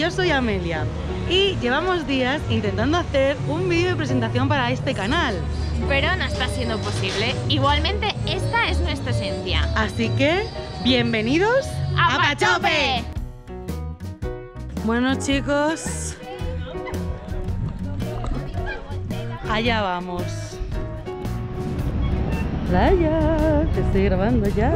yo soy Amelia y llevamos días intentando hacer un vídeo de presentación para este canal. Pero no está siendo posible. Igualmente, esta es nuestra esencia. Así que, bienvenidos ¡A Pachope! Bueno chicos, allá vamos. Playa, te estoy grabando ya.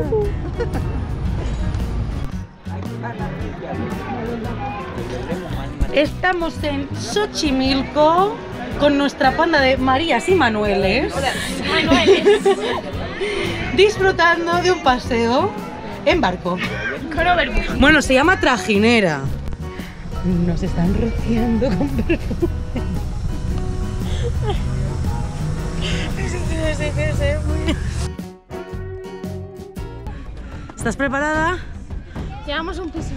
Estamos en Xochimilco con nuestra panda de Marías y Manueles, disfrutando de un paseo en barco. Con. Bueno, se llama trajinera. Nos están rociando con perfume. ¿Estás preparada? Llevamos un piso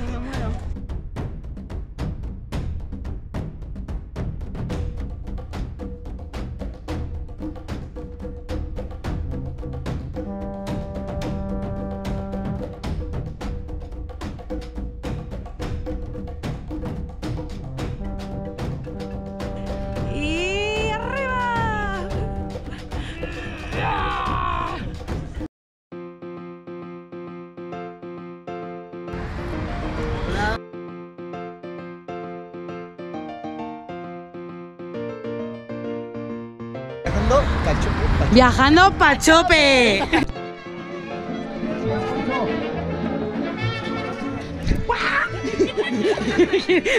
Viajando cacho. Viajando Pachope.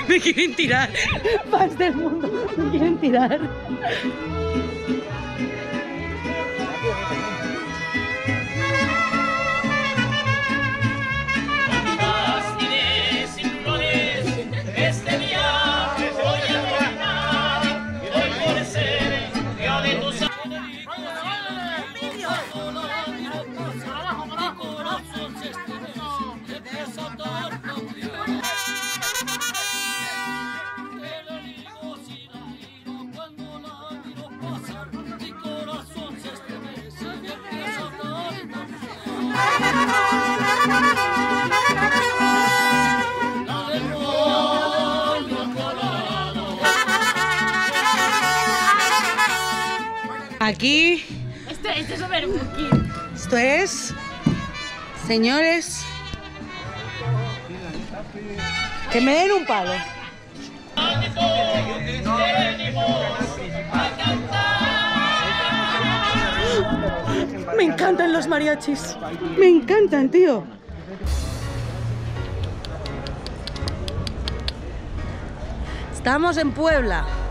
Me quieren tirar. Fans del mundo. Me quieren tirar. Aquí, Esto, esto es esto es, señores, que me den un palo. Me encantan los mariachis. Me encantan, tío. Estamos en Puebla.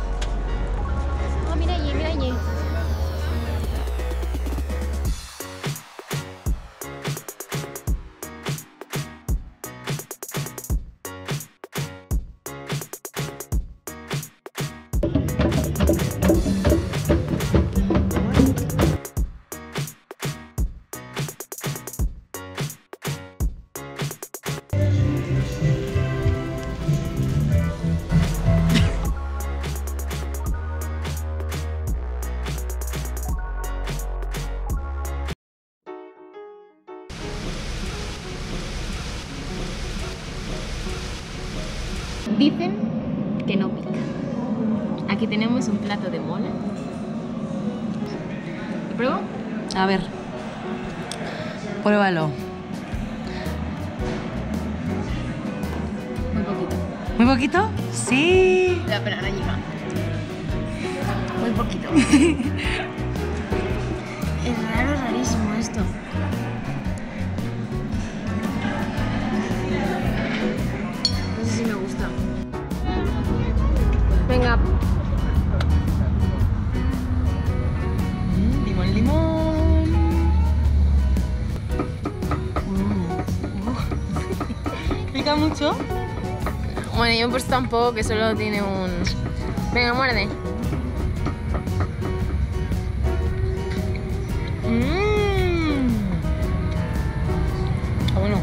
Dicen que no pica. Aquí tenemos un plato de mola. ¿Lo pruebo? A ver. Pruébalo. Muy poquito. ¿Muy poquito? Sí. La pena arañiza. Muy poquito. mucho? Bueno, yo he puesto tampoco que solo tiene un. Venga, muerde. Mmm. Está bueno.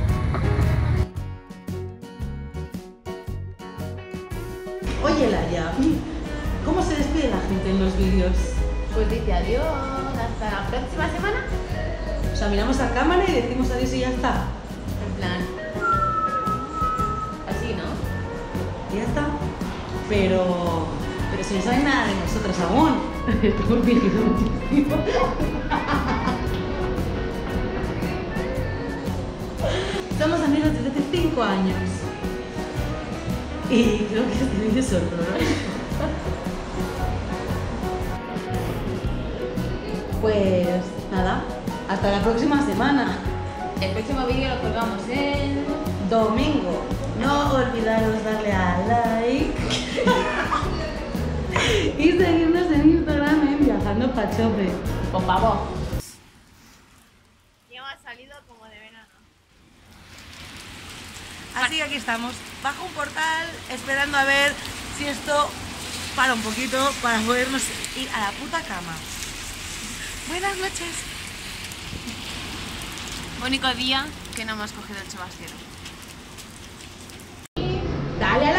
Oye, Laia, ¿cómo se despide la gente en los vídeos? Pues dice adiós, hasta la próxima semana. O sea, miramos a cámara y decimos adiós y ya está. ¿No? Está. pero, pero si no saben nada de nosotros aún. Estamos viendo muchísimo. Somos amigos desde hace 5 años. Y creo que este vídeo es horroroso. Pues nada, hasta la próxima semana. El próximo vídeo lo colgamos en... Domingo. No olvidaros darle a like y seguirnos en Instagram en Viajando Pachope. Por favor. Yo ha salido como de verano. Así que aquí estamos, bajo un portal, esperando a ver si esto para un poquito para podernos ir a la puta cama. Buenas noches. Único día que no hemos cogido el chubasquero dale